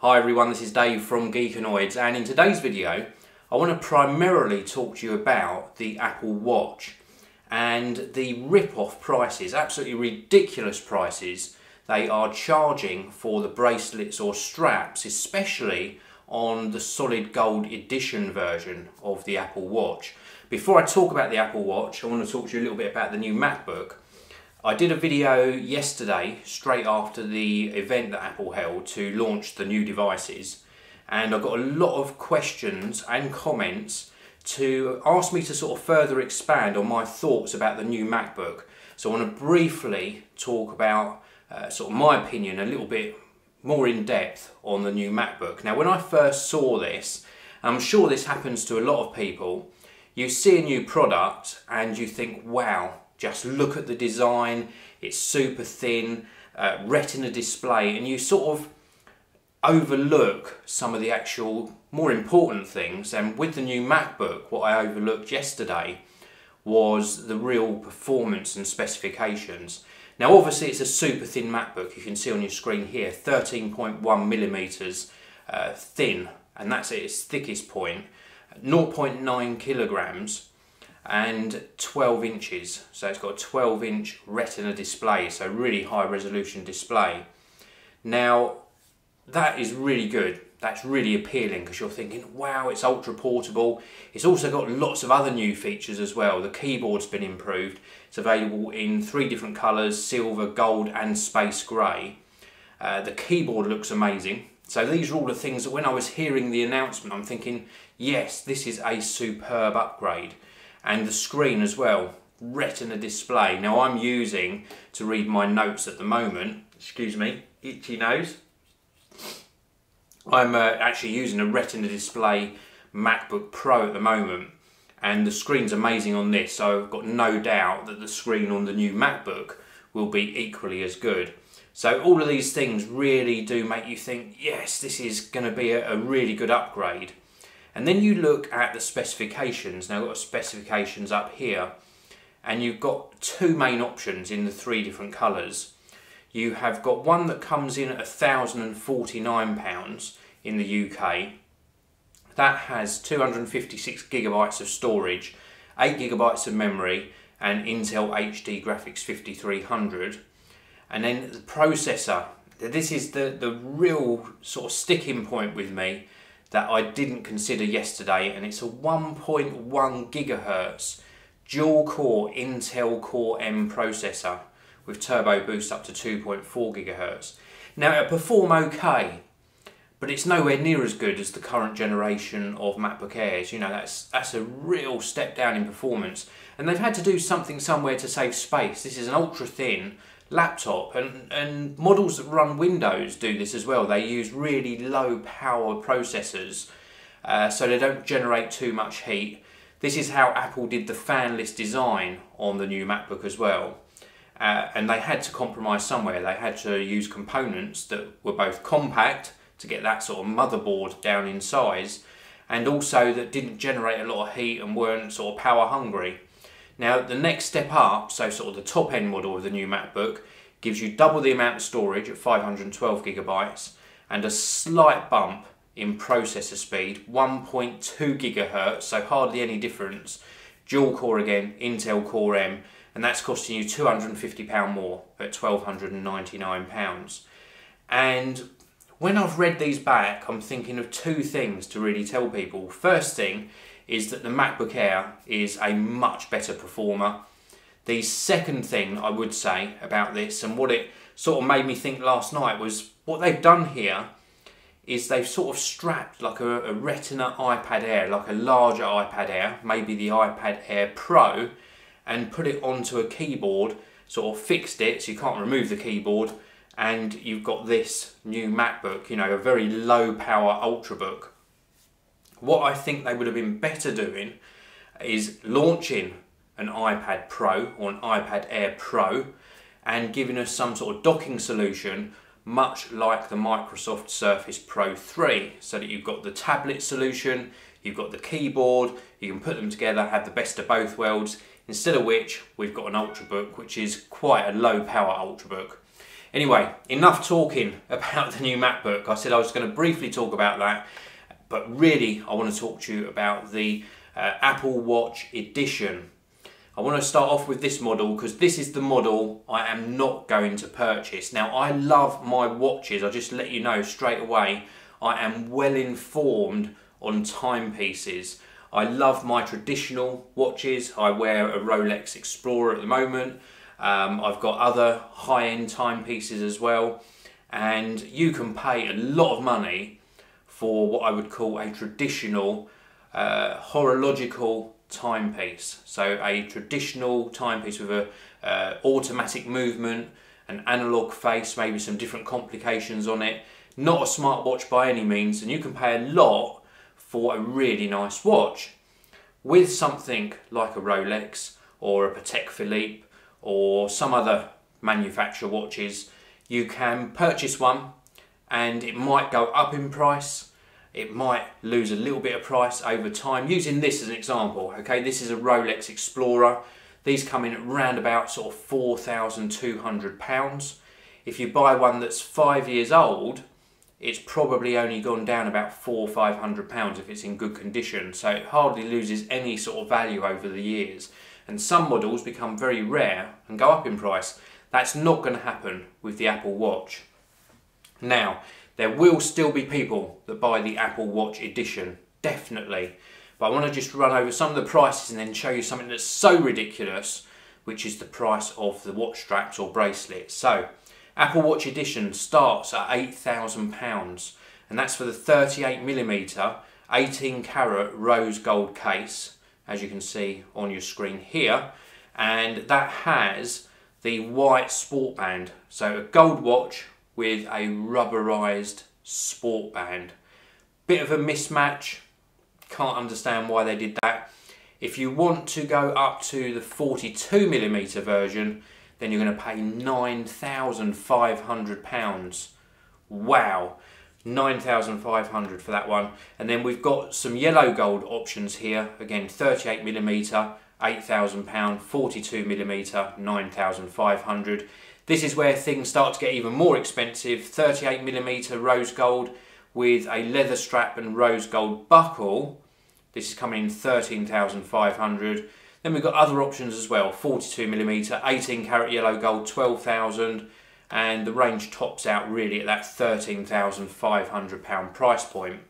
Hi everyone, this is Dave from Geekanoids and in today's video I want to primarily talk to you about the Apple Watch and the rip-off prices, absolutely ridiculous prices they are charging for the bracelets or straps, especially on the solid gold edition version of the Apple Watch. Before I talk about the Apple Watch, I want to talk to you a little bit about the new MacBook. I did a video yesterday, straight after the event that Apple held to launch the new devices, and I got a lot of questions and comments to ask me to sort of further expand on my thoughts about the new MacBook. So I want to briefly talk about uh, sort of my opinion a little bit more in depth on the new MacBook. Now, when I first saw this, I'm sure this happens to a lot of people, you see a new product and you think, wow, just look at the design, it's super thin, uh, retina display, and you sort of overlook some of the actual more important things. And with the new MacBook, what I overlooked yesterday was the real performance and specifications. Now, obviously, it's a super thin MacBook. You can see on your screen here, 13.1 millimeters uh, thin, and that's at its thickest point. 0.9 kilograms and 12 inches. So it's got a 12 inch retina display, so really high resolution display. Now that is really good. That's really appealing because you're thinking, wow, it's ultra portable. It's also got lots of other new features as well. The keyboard's been improved. It's available in three different colours, silver, gold and space grey. Uh, the keyboard looks amazing. So these are all the things that when I was hearing the announcement, I'm thinking, yes, this is a superb upgrade and the screen as well retina display. Now I'm using to read my notes at the moment. Excuse me itchy nose. I'm uh, actually using a retina display MacBook Pro at the moment and the screen's amazing on this so I've got no doubt that the screen on the new MacBook will be equally as good. So all of these things really do make you think yes this is going to be a, a really good upgrade and then you look at the specifications. Now I've got specifications up here and you've got two main options in the three different colours. You have got one that comes in at £1,049 in the UK. That has 256 gigabytes of storage, 8 gigabytes of memory and Intel HD Graphics 5300. And then the processor, this is the, the real sort of sticking point with me that I didn't consider yesterday and it's a 1.1 gigahertz dual core Intel Core M processor with turbo boost up to 2.4 gigahertz. Now it'll perform okay, but it's nowhere near as good as the current generation of MacBook Airs. You know, that's, that's a real step down in performance. And they've had to do something somewhere to save space. This is an ultra thin laptop and, and models that run Windows do this as well. They use really low power processors uh, so they don't generate too much heat. This is how Apple did the fanless design on the new MacBook as well. Uh, and they had to compromise somewhere. They had to use components that were both compact to get that sort of motherboard down in size and also that didn't generate a lot of heat and weren't sort of power hungry. Now the next step up, so sort of the top end model of the new MacBook, gives you double the amount of storage at 512 gigabytes and a slight bump in processor speed, 1.2 gigahertz, so hardly any difference. Dual core again, Intel Core M, and that's costing you £250 more at £1,299. And when I've read these back, I'm thinking of two things to really tell people. First thing is that the MacBook Air is a much better performer. The second thing I would say about this and what it sort of made me think last night was what they've done here is they've sort of strapped like a, a Retina iPad Air, like a larger iPad Air, maybe the iPad Air Pro, and put it onto a keyboard, sort of fixed it so you can't remove the keyboard, and you've got this new MacBook, you know, a very low power Ultrabook. What I think they would have been better doing is launching an iPad Pro or an iPad Air Pro and giving us some sort of docking solution much like the Microsoft Surface Pro 3 so that you've got the tablet solution, you've got the keyboard, you can put them together, have the best of both worlds, instead of which we've got an Ultrabook which is quite a low power Ultrabook. Anyway, enough talking about the new MacBook. I said I was going to briefly talk about that, but really I want to talk to you about the uh, Apple Watch Edition. I want to start off with this model because this is the model I am not going to purchase. Now I love my watches, I'll just let you know straight away, I am well informed on timepieces. I love my traditional watches. I wear a Rolex Explorer at the moment. Um, I've got other high-end timepieces as well. And you can pay a lot of money for what I would call a traditional uh, horological timepiece. So a traditional timepiece with a uh, automatic movement, an analog face, maybe some different complications on it. Not a smartwatch by any means, and you can pay a lot for a really nice watch. With something like a Rolex or a Patek Philippe or some other manufacturer watches, you can purchase one and it might go up in price. It might lose a little bit of price over time. Using this as an example, okay, this is a Rolex Explorer. These come in at round about sort of £4,200. If you buy one that's five years old, it's probably only gone down about four or five hundred pounds if it's in good condition, so it hardly loses any sort of value over the years. And some models become very rare and go up in price. That's not going to happen with the Apple Watch. Now, there will still be people that buy the Apple Watch edition, definitely. But I want to just run over some of the prices and then show you something that's so ridiculous, which is the price of the watch straps or bracelets. So, Apple Watch Edition starts at £8,000 and that's for the 38mm 18 carat rose gold case as you can see on your screen here and that has the white sport band so a gold watch with a rubberized sport band bit of a mismatch can't understand why they did that if you want to go up to the 42mm version then you're going to pay £9,500. Wow, 9,500 for that one. And then we've got some yellow gold options here. Again, 38 millimeter, £8,000, 42 millimeter, 9,500. This is where things start to get even more expensive. 38 millimeter rose gold with a leather strap and rose gold buckle. This is coming in 13,500. Then we've got other options as well, 42mm, 18 karat yellow gold, 12,000 and the range tops out really at that £13,500 price point.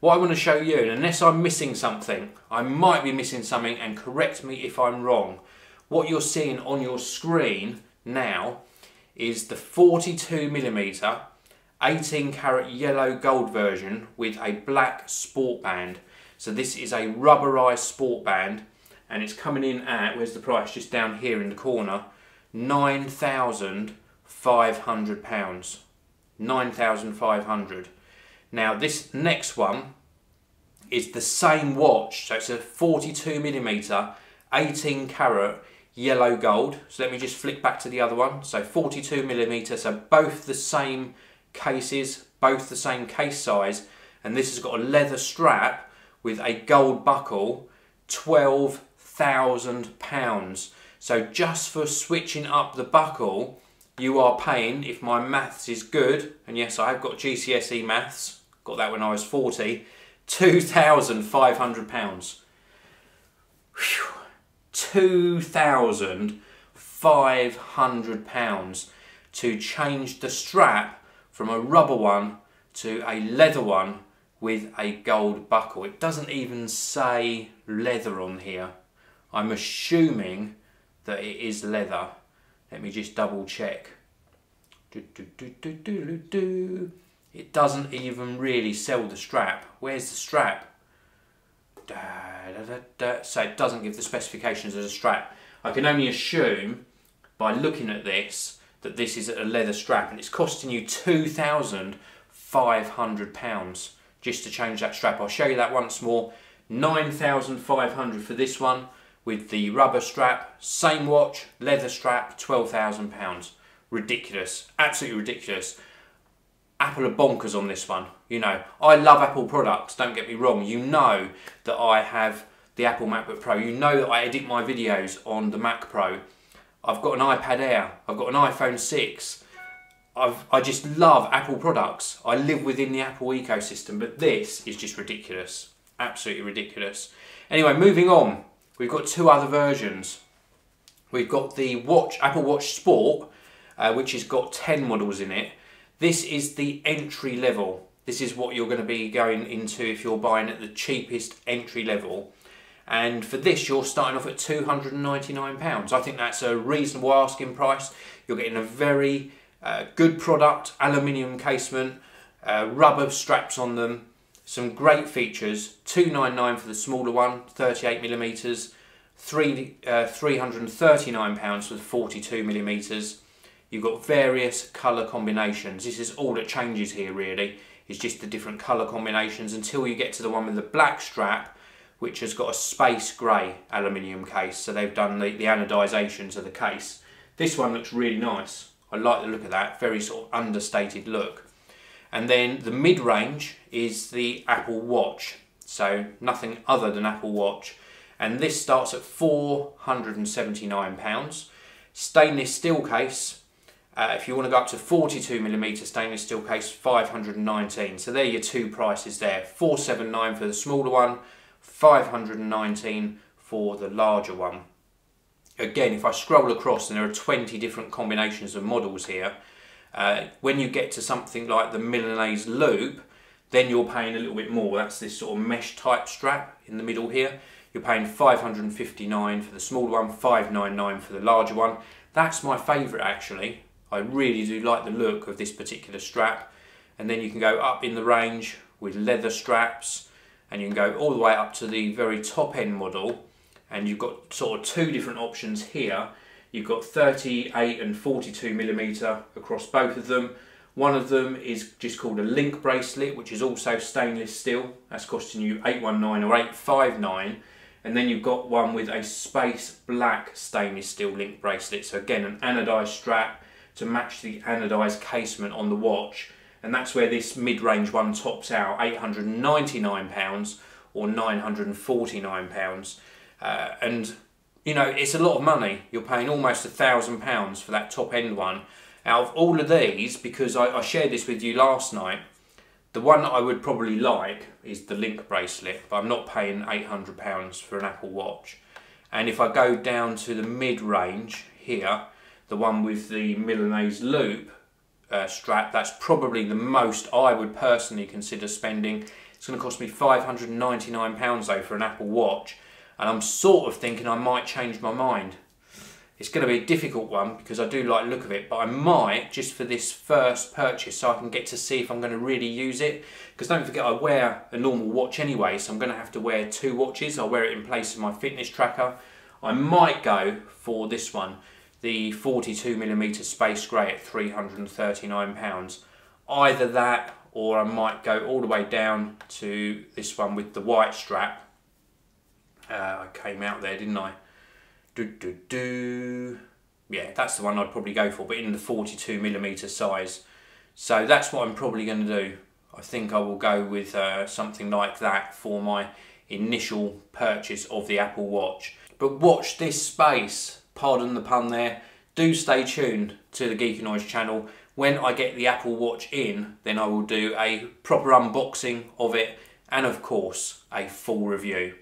What I want to show you, and unless I'm missing something, I might be missing something and correct me if I'm wrong, what you're seeing on your screen now is the 42mm 18 karat yellow gold version with a black sport band. So this is a rubberized sport band and it's coming in at, where's the price, just down here in the corner, £9,500. 9,500. Now this next one is the same watch, so it's a 42 millimeter, 18 carat yellow gold. So let me just flick back to the other one. So 42 millimeter, so both the same cases, both the same case size, and this has got a leather strap with a gold buckle, 12 thousand pounds. So just for switching up the buckle, you are paying, if my maths is good, and yes, I have got GCSE maths, got that when I was 40, £2,500. £2,500 to change the strap from a rubber one to a leather one with a gold buckle. It doesn't even say leather on here. I'm assuming that it is leather. Let me just double check. Do, do, do, it doesn't even really sell the strap. Where's the strap? So it doesn't give the specifications of a strap. I can only assume by looking at this that this is a leather strap and it's costing you £2,500 just to change that strap. I'll show you that once more. 9500 for this one with the rubber strap, same watch, leather strap, £12,000. Ridiculous, absolutely ridiculous. Apple are bonkers on this one. You know, I love Apple products, don't get me wrong. You know that I have the Apple MacBook Pro. You know that I edit my videos on the Mac Pro. I've got an iPad Air, I've got an iPhone 6. I've, I just love Apple products. I live within the Apple ecosystem, but this is just ridiculous. Absolutely ridiculous. Anyway, moving on. We've got two other versions. We've got the Watch Apple Watch Sport, uh, which has got 10 models in it. This is the entry level. This is what you're going to be going into if you're buying at the cheapest entry level. And for this, you're starting off at £299. I think that's a reasonable asking price. You're getting a very uh, good product, aluminium casement, uh, rubber straps on them, some great features. 299 for the smaller one, 38 millimeters. Three, uh, 339 pounds for the 42 millimeters. You've got various colour combinations. This is all that changes here really. It's just the different colour combinations until you get to the one with the black strap which has got a space grey aluminium case. So they've done the, the anodizations of the case. This one looks really nice. I like the look of that, very sort of understated look. And then the mid-range is the Apple Watch. So nothing other than Apple Watch. And this starts at £479. Stainless steel case, uh, if you want to go up to 42mm stainless steel case, 519 So there are your two prices there. 479 for the smaller one, 519 for the larger one. Again, if I scroll across and there are 20 different combinations of models here, uh, when you get to something like the Milanese loop, then you're paying a little bit more. That's this sort of mesh type strap in the middle here. You're paying 559 for the smaller one, 599 for the larger one. That's my favourite actually. I really do like the look of this particular strap. And then you can go up in the range with leather straps and you can go all the way up to the very top end model. And you've got sort of two different options here. You've got 38 and 42 millimeter across both of them. One of them is just called a link bracelet which is also stainless steel. That's costing you 819 or 859 and then you've got one with a space black stainless steel link bracelet. So again an anodized strap to match the anodized casement on the watch. And that's where this mid-range one tops out £899 or £949 uh, and you know it's a lot of money. You're paying almost a thousand pounds for that top end one. Out of all of these because I, I shared this with you last night the one that I would probably like is the link bracelet but I'm not paying £800 for an Apple Watch. And if I go down to the mid-range here the one with the Milanese loop uh, strap. That's probably the most I would personally consider spending. It's going to cost me £599 though for an Apple Watch and I'm sort of thinking I might change my mind. It's going to be a difficult one because I do like the look of it, but I might just for this first purchase so I can get to see if I'm going to really use it. Because don't forget I wear a normal watch anyway, so I'm going to have to wear two watches. I'll wear it in place of my fitness tracker. I might go for this one the 42mm Space Grey at £339. Either that or I might go all the way down to this one with the white strap. Uh, I came out there, didn't I? Do, do, do. Yeah, that's the one I'd probably go for, but in the 42mm size. So that's what I'm probably going to do. I think I will go with uh, something like that for my initial purchase of the Apple Watch. But watch this space pardon the pun there, do stay tuned to the Geekanoids channel. When I get the Apple Watch in, then I will do a proper unboxing of it and of course a full review.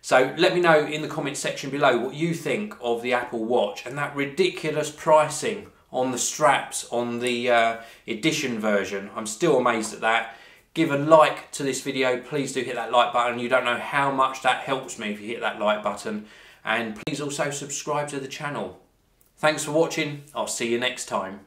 So let me know in the comments section below what you think of the Apple Watch and that ridiculous pricing on the straps on the uh, edition version. I'm still amazed at that. Give a like to this video, please do hit that like button. You don't know how much that helps me if you hit that like button and please also subscribe to the channel. Thanks for watching, I'll see you next time.